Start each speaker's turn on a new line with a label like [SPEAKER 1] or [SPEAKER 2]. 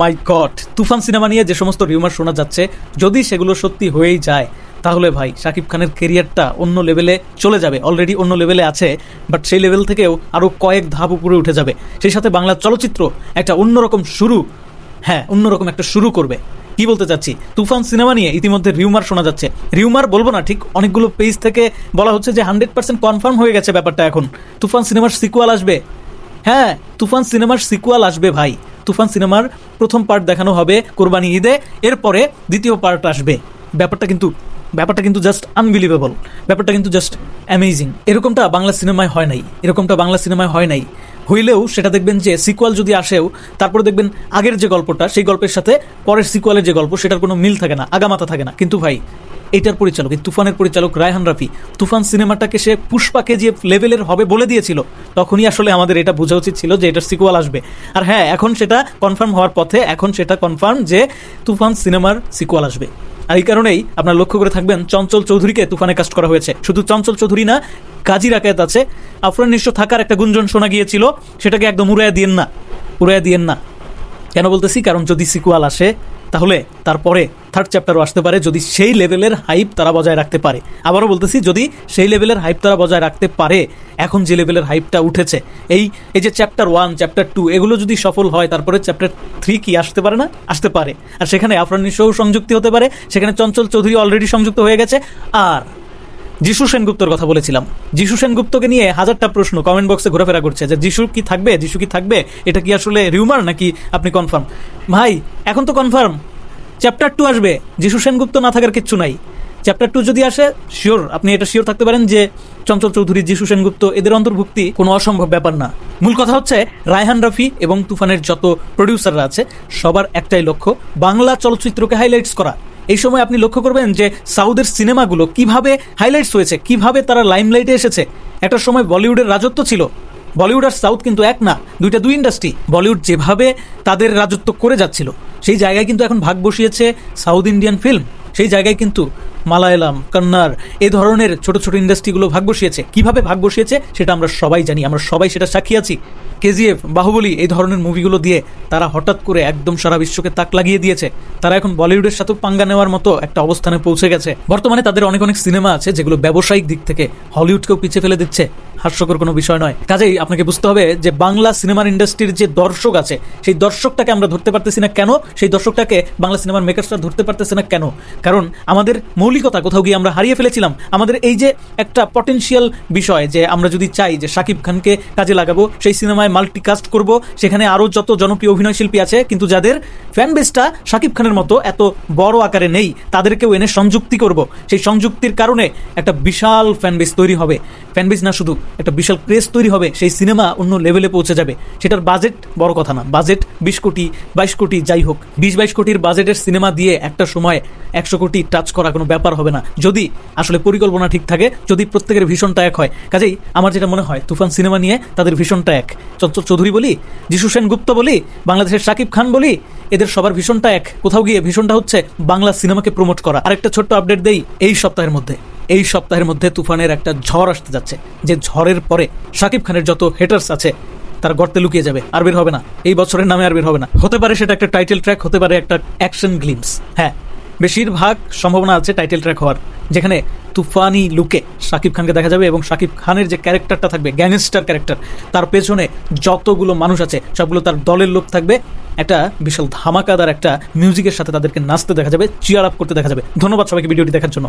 [SPEAKER 1] মাই god Toofan cinema নিয়ে যে সমস্ত রিউমার শোনা যাচ্ছে, যদি সেগুলো সত্যি হয়েই যায়, তাহলে ভাই শাকিব খানের কেরিয়ারটা অন্য লেভেলে চলে যাবে অলরেডি অন্য লেভেলে আছে বাট সেই লেভেল থেকেও আরও কয়েক ধাপ উপরে উঠে যাবে। সেই সাথে বাংলা চলচ্চিত্র একটা অন্যরকম শুরু হ্যাঁ অন্যরকম একটা শুরু করবে। কি বলতে চাচ্ছি? তুফান সিনেমা নিয়ে ইতিমধ্যে রিউমার শোনা যাচ্ছে। রিউমার বলব না, ঠিক অনেকগুলো পেজ থেকে বলা হচ্ছে যে হান্ড্রেড পার্সেন্ট কনফার্ম হয়ে গেছে ব্যাপারটা এখন। তুফান সিনেমার সিকুয়াল আসবে। হ্যাঁ তুফান সিনেমার সিকুয়াল আসবে ভাই। তুফান সিনেমার প্রথম পার্ট দেখানো হবে কোরবানি ঈদে, এরপরে দ্বিতীয় পার্ট আসবে। ব্যাপারটা কিন্তু ব্যাপারটা কিন্তু জাস্ট আনবিলিভেবল ব্যাপারটা কিন্তু জাস্ট অ্যামেজিং এরকমটা বাংলা সিনেমায় হয় নাই। এরকমটা বাংলা সিনেমায় হয় নাই। হইলেও সেটা দেখবেন যে সিকুয়াল যদি আসেও, তারপরে দেখবেন আগের যে গল্পটা, সেই গল্পের সাথে পরের সিকুয়ালের যে গল্প, সেটার কোনো মিল থাকে না আগামাতা থাকে না। কিন্তু ভাই এটার পরিচালক, এই তুফানের পরিচালক রায়হান রাফি, তুফান সিনেমাটাকে সে পুষ্পাকে যে লেভেলের হবে বলে দিয়েছিল, তখনই আসলে আমাদের এটা বোঝা উচিত ছিল যে এটার সিকুয়াল আসবে। আর হ্যাঁ এখন সেটা কনফার্ম হওয়ার পথে, এখন সেটা কনফার্ম যে তুফান সিনেমার সিকুয়াল আসবে। আর এই কারণেই আপনার লক্ষ্য করে থাকবেন, চঞ্চল চৌধুরীকে তুফানে কাস্ট করা হয়েছে। শুধু চঞ্চল চৌধুরী না, কাজী রাকায়াত আছে। আফরান নিশ্চয় থাকার একটা গুঞ্জন শোনা গিয়েছিল, সেটাকে একদম উড়াইয়া দিয়েন না, উড়াইয়া দিয়েন না। কেন বলতেছি? কারণ যদি সিকুয়াল আসে তাহলে তারপরে থার্ড চ্যাপ্টারও আসতে পারে, যদি সেই লেভেলের হাইপ তারা বজায় রাখতে পারে। আবারও বলতেছি, যদি সেই লেভেলের হাইপ তারা বজায় রাখতে পারে, এখন যে লেভেলের হাইপটা উঠেছে, এই এই যে চ্যাপ্টার ওয়ান চ্যাপ্টার টু এগুলো যদি সফল হয়, তারপরে চ্যাপ্টার থ্রি কি আসতে পারে না? আসতে পারে। আর সেখানে আফরান নিশোও সংযুক্তি হতে পারে, সেখানে চঞ্চল চৌধুরী অলরেডি সংযুক্ত হয়ে গেছে। আর যিশু সেনগুপ্তর কথা বলেছিলাম। যিশু সেনগুপ্তকে নিয়ে হাজারটা প্রশ্ন কমেন্ট বক্সে ঘোরাফেরা করছে যে যিশু কি থাকবে, যিশু কি থাকবে? এটা কি আসলে রিউমার নাকি আপনি কনফার্ম ভাই, এখন তো কনফার্ম চ্যাপ্টার টু আসবে। যিশু সেনগুপ্ত না থাকার কিচ্ছু নাই। চ্যাপ্টার টু যদি আসে শিওর আপনি এটা শিওর থাকতে পারেন যে চঞ্চল চৌধুরী, যিশু সেনগুপ্ত, এদের অন্তর্ভুক্তি কোনো অসম্ভব ব্যাপার না। মূল কথা হচ্ছে, রায়হান রফি এবং তুফানের যত প্রডিউসাররা আছে, সবার একটাই লক্ষ্য, বাংলা চলচ্চিত্রকে হাইলাইটস করা। এই সময় আপনি লক্ষ্য করবেন যে সাউদের সিনেমাগুলো কীভাবে হাইলাইটস হয়েছে, কীভাবে তারা লাইমলাইটে এসেছে। একটা সময় বলিউডের রাজত্ব ছিল। বলিউড আর সাউথ কিন্তু এক না, দুইটা দুই ইন্ডাস্ট্রি বলিউড যেভাবে তাদের রাজত্ব করে যাচ্ছিল, সেই জায়গায় কিন্তু এখন ভাগ বসিয়েছে সাউথ ইন্ডিয়ান ফিল্ম সেই জায়গায় কিন্তু মালায়ালাম, কন্নার, এ ধরনের ছোট ছোট ইন্ডাস্ট্রিগুলো ভাগ বসিয়েছে। কীভাবে ভাগ বসিয়েছে সেটা আমরা সবাই জানি, আমরা সবাই সেটা সাক্ষী আছি। কেজিএফ, বাহুবলী এই ধরনের মুভিগুলো দিয়ে তারা হঠাৎ করে একদম সারা বিশ্বকে তাক লাগিয়ে দিয়েছে। তারা এখন বলিউডের সাথে পাঙ্গা নেওয়ার মতো একটা অবস্থানে পৌঁছে গেছে। বর্তমানে তাদের অনেক অনেক সিনেমা আছে যেগুলো ব্যবসায়িক দিক থেকে হলিউডকেও পিছিয়ে ফেলে দিচ্ছে। হাস্যকর কোনো বিষয় নয়। কাজেই আপনাকে বুঝতে হবে যে বাংলা সিনেমার ইন্ডাস্ট্রির যে দর্শক আছে, সেই দর্শকটাকে আমরা ধরতে পারতেছি না কেন? সেই দর্শকটাকে বাংলা সিনেমার মেকার্সরা ধরতে পারতেছে না কেন? কারণ আমাদের মৌলিকতা, কোথাও গিয়ে আমরা হারিয়ে ফেলেছিলাম। আমাদের এই যে একটা পটেনশিয়াল বিষয়, যে আমরা যদি চাই যে শাকিব খানকে কাজে লাগাবো, সেই সিনেমায় মাল্টিকাস্ট করব, সেখানে আরও যত জনপ্রিয় অভিনয় শিল্পী আছে, কিন্তু যাদের ফ্যান বেসটা শাকিব খানের মতো এত বড় আকারে নেই, তাদেরকেও এনে সংযুক্তি করব। সেই সংযুক্তির কারণে একটা বিশাল ফ্যান বেস তৈরি হবে। ফ্যান বেস না শুধু, একটা বিশাল ক্রেজ তৈরি হবে, সেই সিনেমা অন্য লেভেলে পৌঁছে যাবে। সেটার বাজেট বড় কথা না বাজেট বিশ কোটি, বাইশ কোটি, যাই হোক। বিশ বাইশ কোটির বাজেটের সিনেমা দিয়ে একটা সময় একশো কোটি টাচ করা কোনো ব্যাপার হবে না। যদি আসলে পরিকল্পনা ঠিক থাকে, যদি প্রত্যেকের ভীষণটা এক হয়। কাজেই আমার যেটা মনে হয়, তুফান সিনেমা নিয়ে তাদের ভীষণটা এক। চঞ্চল চৌধুরী বলি, যিশু সেন গুপ্ত বলি, বাংলাদেশের শাকিব খান বলি, এদের সবার ভীষণটা এক। কোথাও গিয়ে ভীষণটা হচ্ছে বাংলা সিনেমাকে প্রমোট করা। আরেকটা ছোট্ট আপডেট দেই এই সপ্তাহের মধ্যে। এই সপ্তাহের মধ্যে তুফানের একটা ঝড় আসতে যাচ্ছে। যে ঝড়ের পরে শাকিব খানের যত হেটার্স আছে, তার গর্তে লুকিয়ে যাবে, আর বের হবে না। এই বছরের নামে আর বের হবে না। হতে পারে সেটা একটা টাইটেল ট্র্যাক হতে পারে একটা অ্যাকশন গ্লিমস হ্যাঁ বেশিরভাগ সম্ভাবনা আছে টাইটেল ট্র্যাক হওয়ার, যেখানে তুফানি লুকে শাকিব খানকে দেখা যাবে এবং শাকিব খানের যে ক্যারেক্টারটা থাকবে গ্যাংস্টার ক্যারেক্টার তার পেছনে যতগুলো মানুষ আছে, সবগুলো তার দলের লোক থাকবে। একটা বিশাল ধামাকাদার একটা মিউজিকের সাথে তাদেরকে নাচতে দেখা যাবে চিয়ার আপ করতে দেখা যাবে। ধন্যবাদ সবাইকে ভিডিওটি দেখার জন্য।